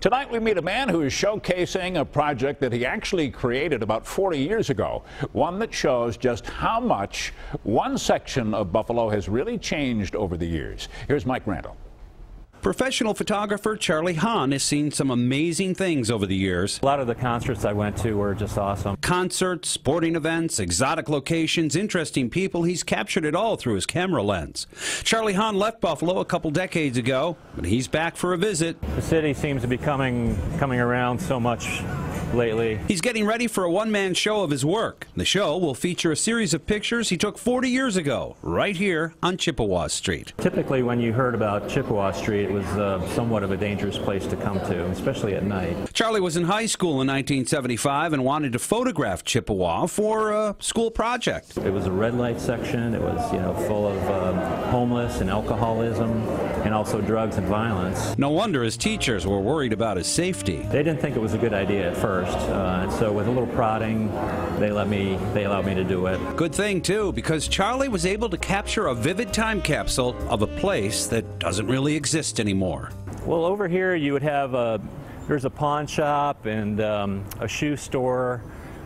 Tonight we meet a man who is showcasing a project that he actually created about 40 years ago. One that shows just how much one section of Buffalo has really changed over the years. Here's Mike Randall. Professional photographer Charlie Hahn has seen some amazing things over the years. A lot of the concerts I went to were just awesome. Concerts, sporting events, exotic locations, interesting people. He's captured it all through his camera lens. Charlie Hahn left Buffalo a couple decades ago, but he's back for a visit. The city seems to be coming coming around so much lately. He's getting ready for a one-man show of his work. The show will feature a series of pictures he took 40 years ago, right here on Chippewa Street. Typically, when you heard about Chippewa Street, it was uh, somewhat of a dangerous place to come to, especially at night. Charlie was in high school in 1975 and wanted to photograph Chippewa for a school project. It was a red light section. It was, you know, full of um, and alcoholism, and also drugs and violence. No wonder his teachers were worried about his safety. They didn't think it was a good idea at first, uh, and so with a little prodding, they let me. They allowed me to do it. Good thing too, because Charlie was able to capture a vivid time capsule of a place that doesn't really exist anymore. Well, over here you would have a there's a pawn shop and um, a shoe store,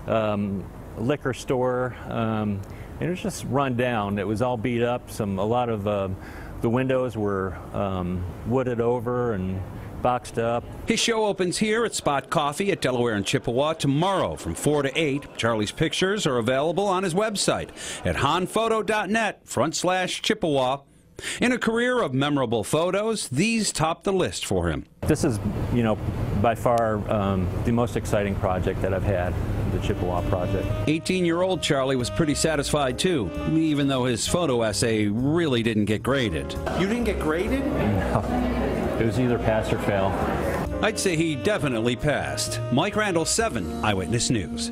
um, liquor store, um, and it was just run down. It was all beat up. Some a lot of uh, the windows were um, wooded over and boxed up. His show opens here at Spot Coffee at Delaware and Chippewa tomorrow from 4 to 8. Charlie's pictures are available on his website at hahnphoto.net front slash Chippewa. In a career of memorable photos, these top the list for him. This is, you know, by far um, the most exciting project that I've had, the Chippewa project. 18-year-old Charlie was pretty satisfied too, even though his photo essay really didn't get graded. You didn't get graded? No. It was either pass or fail. I'd say he definitely passed. Mike Randall, 7 Eyewitness News.